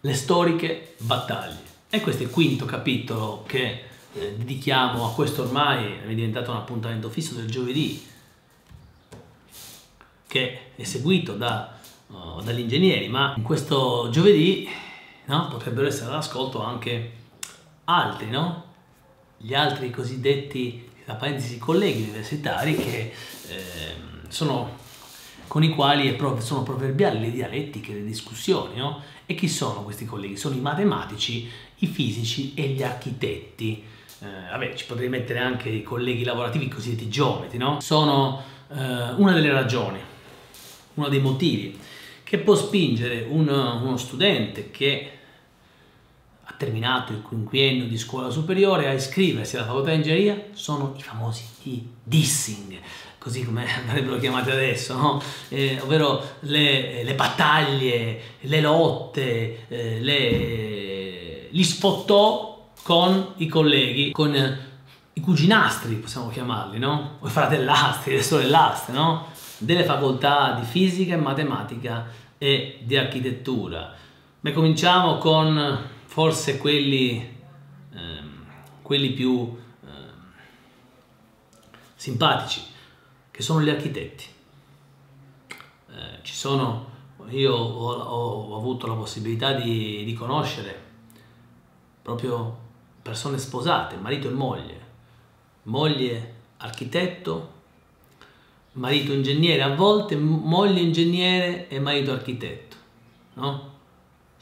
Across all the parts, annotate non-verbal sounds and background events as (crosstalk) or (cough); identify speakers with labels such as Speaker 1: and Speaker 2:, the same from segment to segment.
Speaker 1: le storiche battaglie. E questo è il quinto capitolo che eh, dedichiamo a questo ormai, è diventato un appuntamento fisso del giovedì, che è seguito da, uh, dagli ingegneri, ma in questo giovedì no, potrebbero essere all'ascolto anche altri, no? gli altri cosiddetti, tra parentesi, colleghi universitari che eh, sono con i quali sono proverbiali le dialettiche, le discussioni, no? E chi sono questi colleghi? Sono i matematici, i fisici e gli architetti. Eh, vabbè, ci potrei mettere anche i colleghi lavorativi, i cosiddetti geometri, no? Sono eh, una delle ragioni, uno dei motivi che può spingere uno, uno studente che ha terminato il quinquennio di scuola superiore a iscriversi alla facoltà di ingegneria sono i famosi dissing, così come (laughs) avrebbero chiamati adesso, no? eh, ovvero le, le, battaglie, le lotte, eh, le, gli sfottò con i colleghi, con i cuginastri possiamo chiamarli, no? o i fratellastri, le sorellastre, no? delle facoltà di fisica e matematica e di architettura. Beh, cominciamo con forse quelli, ehm, quelli più ehm, simpatici, che sono gli architetti. Eh, ci sono, io ho, ho, avuto la possibilità di, di conoscere proprio persone sposate, marito e moglie, moglie architetto, marito ingegnere, a volte moglie ingegnere e marito architetto, no?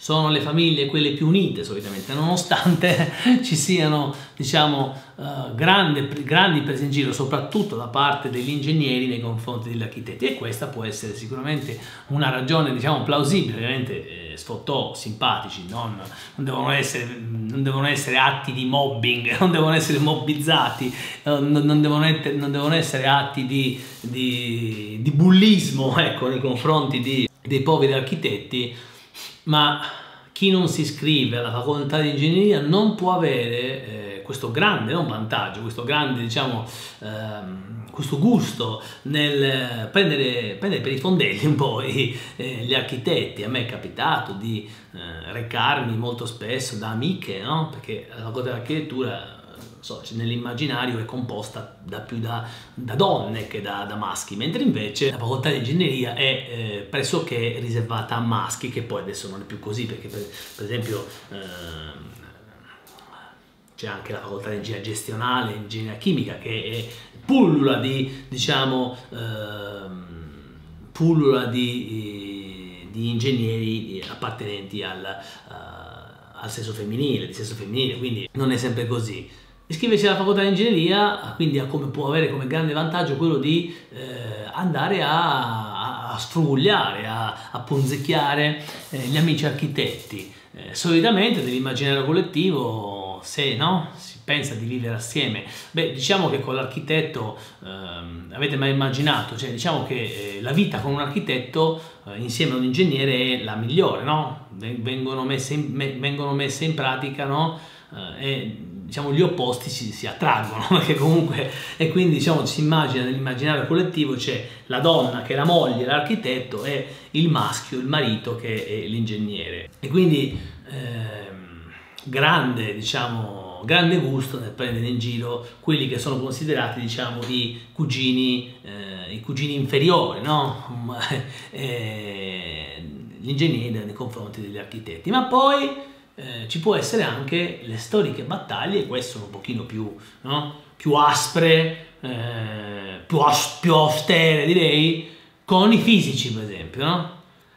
Speaker 1: Sono le famiglie quelle più unite solitamente, nonostante (laughs) ci siano diciamo, uh, grande, grandi prese in giro, soprattutto da parte degli ingegneri nei confronti degli architetti. E questa può essere sicuramente una ragione diciamo, plausibile, ovviamente eh, sfottò simpatici, non, non, devono essere, non, devono essere, atti di mobbing, (laughs) non devono essere mobbizzati, eh, non, devono, essere, non devono essere atti di, di, di bullismo (laughs) ecco, nei confronti di, dei poveri architetti, ma chi non si iscrive alla facoltà di ingegneria non può avere eh, questo grande non vantaggio, questo grande diciamo ehm, questo gusto nel prendere, prendere, per i fondelli un po' i, eh, gli architetti. A me è capitato di eh, recarmi molto spesso da amiche, no? perché la facoltà di architettura so, nell'immaginario è composta da più da, da donne che da, da, maschi, mentre invece la facoltà di ingegneria è eh, pressoché riservata a maschi, che poi adesso non è più così, perché per, per esempio eh, c'è anche la facoltà di ingegneria gestionale, ingegneria chimica, che è pullula di, diciamo, eh, pullula di, di, ingegneri appartenenti al, uh, al sesso femminile, di sesso femminile, quindi non è sempre così. Iscriversi alla facoltà di ingegneria quindi come, può avere come grande vantaggio quello di eh, andare a, a sfrugliare, a, a punzecchiare eh, gli amici architetti. Eh, solitamente nell'immaginario collettivo, se no, si pensa di vivere assieme, beh diciamo che con l'architetto ehm, avete mai immaginato, cioè diciamo che eh, la vita con un architetto eh, insieme a un ingegnere è la migliore, no? Vengono messe in, vengono messe in pratica, no? Eh, e diciamo, gli opposti si, si, attraggono, (laughs) perché comunque, e quindi diciamo, si immagina nell'immaginario collettivo c'è la donna che è la moglie, l'architetto e il maschio, il marito che è l'ingegnere. E quindi ehm, grande, diciamo, grande gusto nel prendere in giro quelli che sono considerati diciamo, i cugini, eh, i cugini inferiori, no? (laughs) eh, gli ingegneri nei confronti degli architetti. Ma poi eh, ci può essere anche le storiche battaglie, queste sono un pochino più, no? più aspre, eh, più, as- più, austere direi, con i fisici per esempio. No?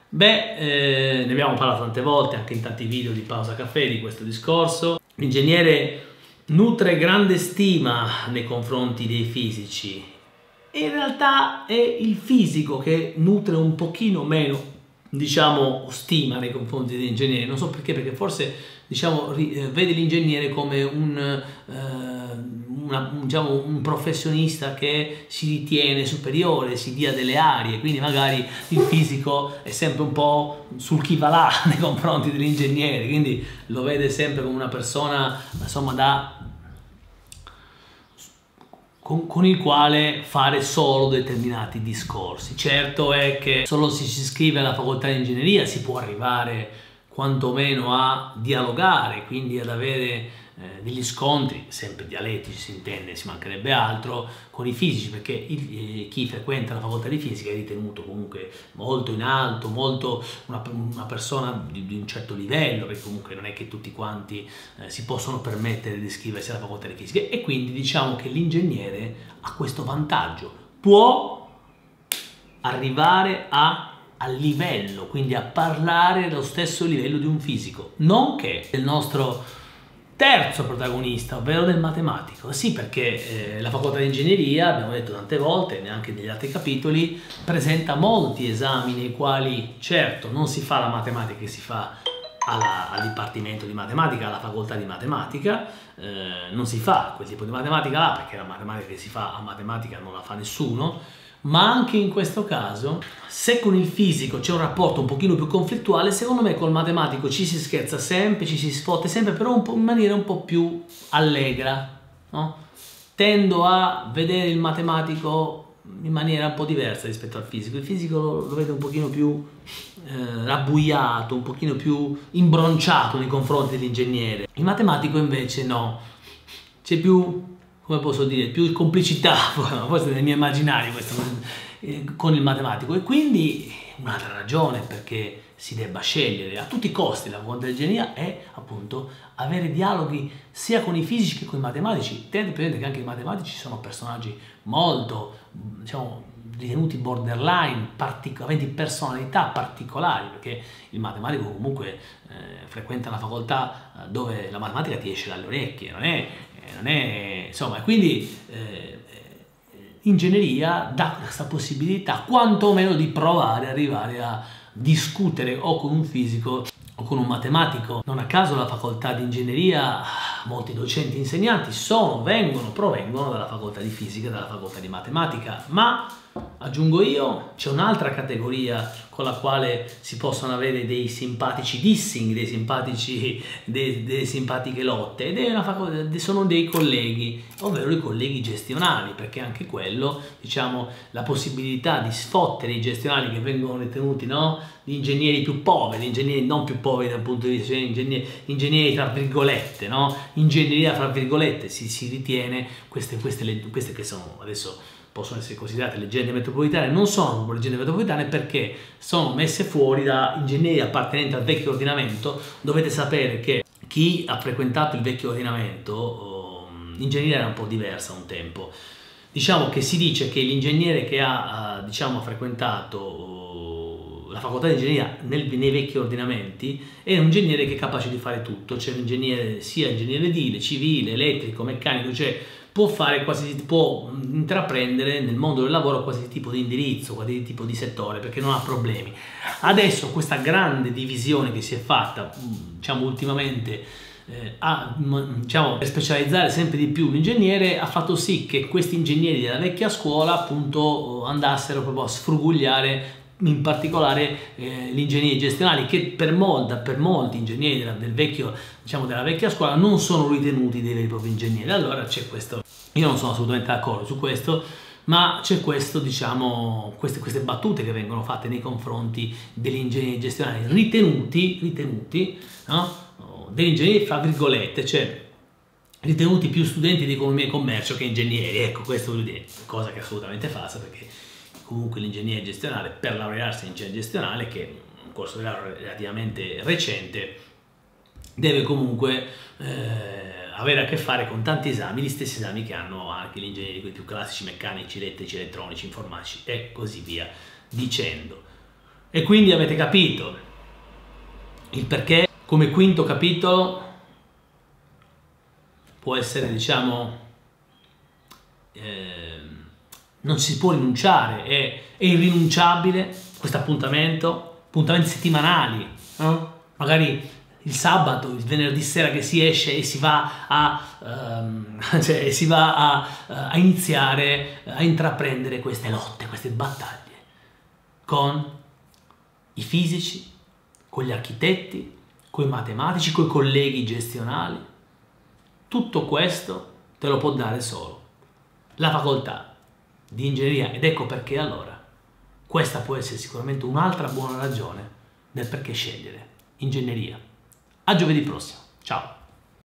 Speaker 1: Beh, eh, ne abbiamo parlato tante volte, anche in tanti video di pausa caffè di questo discorso. L'ingegnere nutre grande stima nei confronti dei fisici in realtà è il fisico che nutre un pochino meno diciamo, stima nei confronti degli ingegneri, non so perché, perché forse diciamo, eh, vede l'ingegnere come un, eh, una, diciamo, un, professionista che si ritiene superiore, si dia delle arie, quindi magari il fisico è sempre un po' sul chi va là (laughs) nei confronti dell'ingegnere, quindi lo vede sempre come una persona insomma, da con, con, il quale fare solo determinati discorsi. Certo è che solo se si iscrive alla facoltà di ingegneria si può arrivare quantomeno a dialogare, quindi ad avere degli scontri, sempre dialettici si intende, si mancherebbe altro, con i fisici, perché il, eh, chi frequenta la facoltà di fisica è ritenuto comunque molto in alto, molto una, una persona di, di, un certo livello, perché comunque non è che tutti quanti eh, si possono permettere di iscriversi alla facoltà di fisica. E quindi diciamo che l'ingegnere ha questo vantaggio, può arrivare a al livello, quindi a parlare allo stesso livello di un fisico, non che il nostro terzo protagonista, ovvero del matematico. Sì, perché eh, la facoltà di ingegneria, abbiamo detto tante volte, neanche negli altri capitoli, presenta molti esami nei quali, certo, non si fa la matematica che si fa alla, al dipartimento di matematica, alla facoltà di matematica, eh, non si fa quel tipo di matematica là, perché la matematica che si fa a matematica non la fa nessuno, ma anche in questo caso, se con il fisico c'è un rapporto un pochino più conflittuale, secondo me col matematico ci si scherza sempre, ci si sfotte sempre, però in maniera un po' più allegra. No? Tendo a vedere il matematico in maniera un po' diversa rispetto al fisico. Il fisico lo, lo vedo un pochino più eh, rabbuiato, un pochino più imbronciato nei confronti dell'ingegnere. Il matematico invece no, c'è più come posso dire, più complicità, (laughs) forse nel mio immaginario questo, eh, con il matematico. E quindi un'altra ragione perché si debba scegliere a tutti i costi la ingegneria è appunto avere dialoghi sia con i fisici che con i matematici. Tenete presente che anche i matematici sono personaggi molto, diciamo, ritenuti borderline, partic- aventi personalità particolari, perché il matematico comunque eh, frequenta una facoltà eh, dove la matematica ti esce dalle orecchie, non è non è, insomma, quindi eh, ingegneria dà questa possibilità quantomeno di provare ad arrivare a discutere o con un fisico o con un matematico. Non a caso la facoltà di ingegneria, molti docenti e insegnanti sono, vengono, provengono dalla facoltà di fisica e dalla facoltà di matematica, ma aggiungo io, c'è un'altra categoria con la quale si possono avere dei simpatici dissing, dei simpatici, delle simpatiche lotte ed facoltà, sono dei colleghi, ovvero i colleghi gestionali, perché anche quello, diciamo, la possibilità di sfottere i gestionali che vengono ritenuti, no? Gli ingegneri più poveri, ingegneri non più poveri dal punto di vista ingegneri, ingegneri tra virgolette, no? Ingegneria tra virgolette, si, si ritiene queste, queste, queste che sono adesso possono essere considerate leggende metropolitane, non sono leggende metropolitane perché sono messe fuori da ingegneri appartenenti al vecchio ordinamento. Dovete sapere che chi ha frequentato il vecchio ordinamento, l'ingegneria era un po' diversa un tempo. Diciamo che si dice che l'ingegnere che ha diciamo, frequentato la facoltà di ingegneria nel, nei vecchi ordinamenti è un ingegnere che è capace di fare tutto, c'è un ingegnere sia ingegnere edile, civile, elettrico, meccanico, cioè può fare quasi può intraprendere nel mondo del lavoro qualsiasi tipo di indirizzo, qualsiasi tipo di settore perché non ha problemi. Adesso questa grande divisione che si è fatta, diciamo ultimamente eh, a diciamo, per specializzare sempre di più l'ingegnere ha fatto sì che questi ingegneri della vecchia scuola appunto andassero proprio a sfrugugliare in particolare eh, gli ingegneri gestionali che per, molta, per molti ingegneri della, del vecchio, diciamo, della vecchia scuola non sono ritenuti dei veri e propri ingegneri. Allora c'è questo, io non sono assolutamente d'accordo su questo, ma c'è questo, diciamo, queste, queste, battute che vengono fatte nei confronti degli ingegneri gestionali ritenuti, ritenuti no? degli ingegneri fra virgolette, cioè ritenuti più studenti di economia e commercio che ingegneri, ecco questo vuol dire, cosa che è assolutamente falsa perché comunque l'ingegneria gestionale per laurearsi in ingegneria gestionale, che è un corso di laurea relativamente recente, deve comunque eh, avere a che fare con tanti esami, gli stessi esami che hanno anche gli ingegneri più classici, meccanici, elettrici, elettronici, informatici e così via dicendo. E quindi avete capito il perché come quinto capitolo può essere diciamo eh, non si può rinunciare, è, è irrinunciabile questo appuntamento, appuntamenti settimanali, no? magari il sabato, il venerdì sera che si esce e si va a, um, (laughs) cioè, si va a, a, iniziare a intraprendere queste lotte, queste battaglie con i fisici, con gli architetti, con i matematici, con i colleghi gestionali. Tutto questo te lo può dare solo la facoltà di ingegneria ed ecco perché allora questa può essere sicuramente un'altra buona ragione del perché scegliere ingegneria. A giovedì prossimo. Ciao!